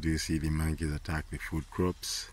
do you see the monkeys attack the food crops.